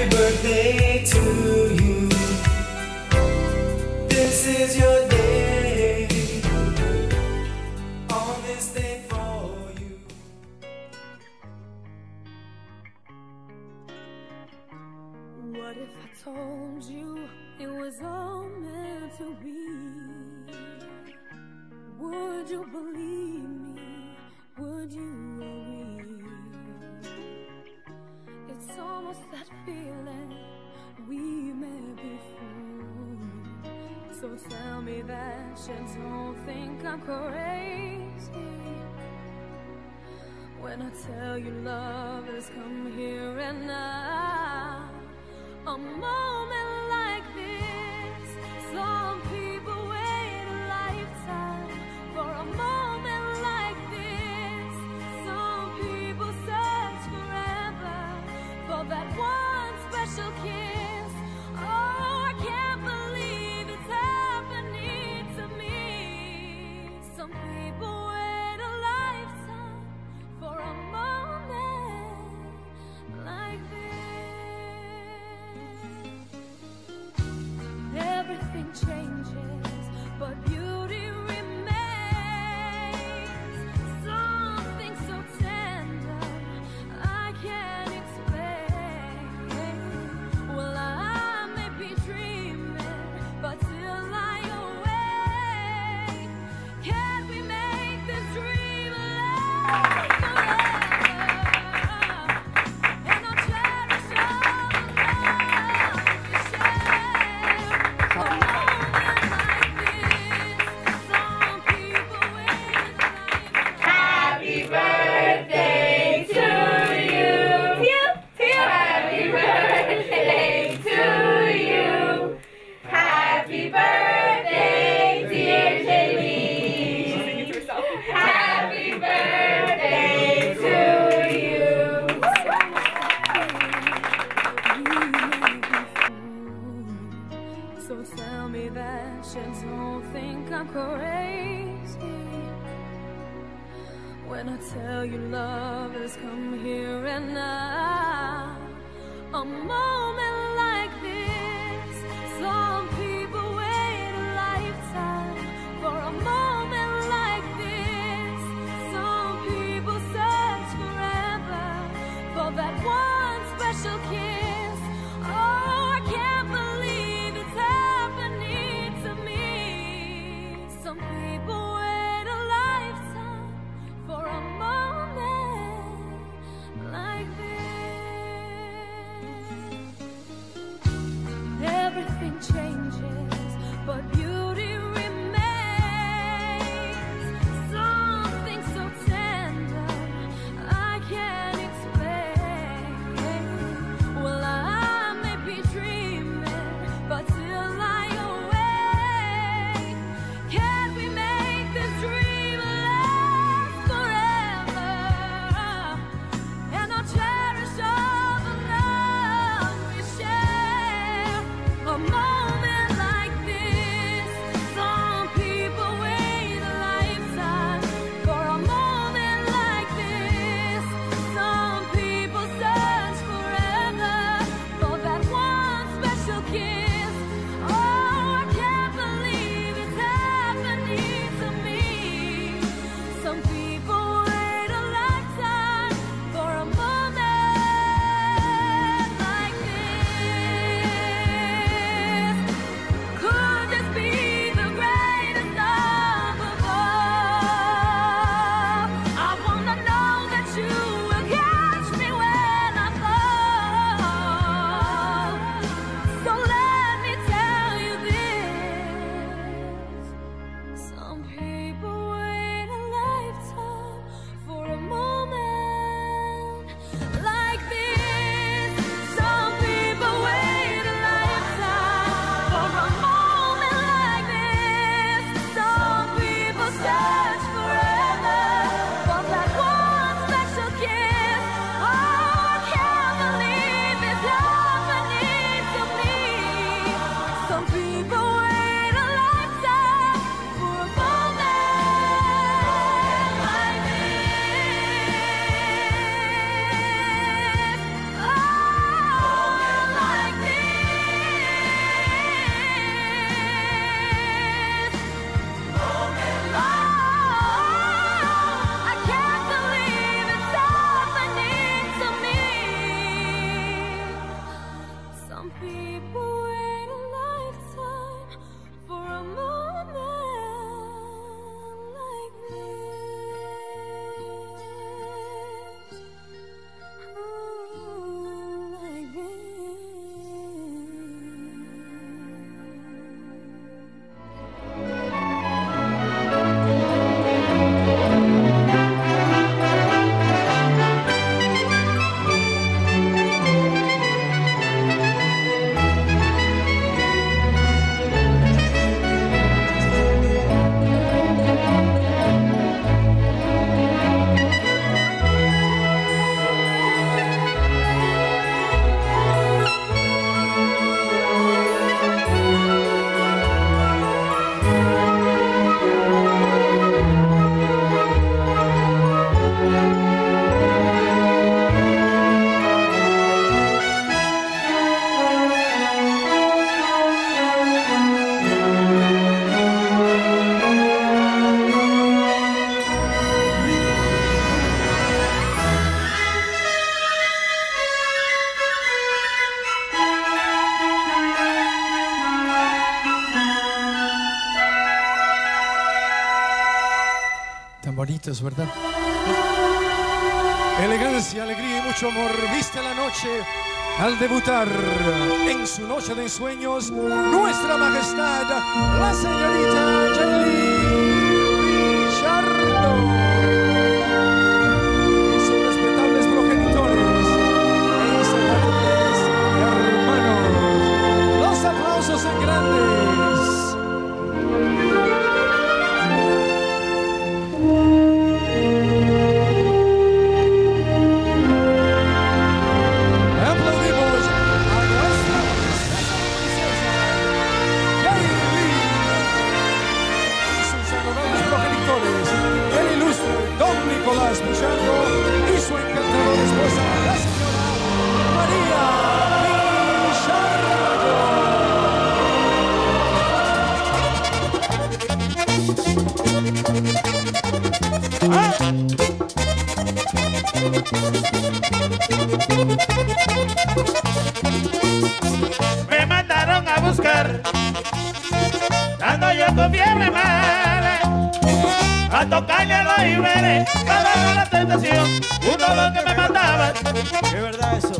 Happy birthday to you. This is your day. On this day for you. What if I told you it was all meant to be? Would you believe me? Would you it's almost that feeling we met before. So tell me that you don't think I'm crazy when I tell you love has come here and now. I'm Thank you. everything changes, but you. ¿verdad? Elegancia, alegría y mucho amor. Viste la noche al debutar en su noche de ensueños nuestra majestad, la señorita Jenny. tocarle a los iberes para dar la tentación, un dolor que me mataba. Es verdad eso.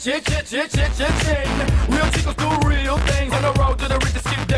chit, chit, chit, chit, chit, chit, chit, Real tickles do real things. On the road to the riches,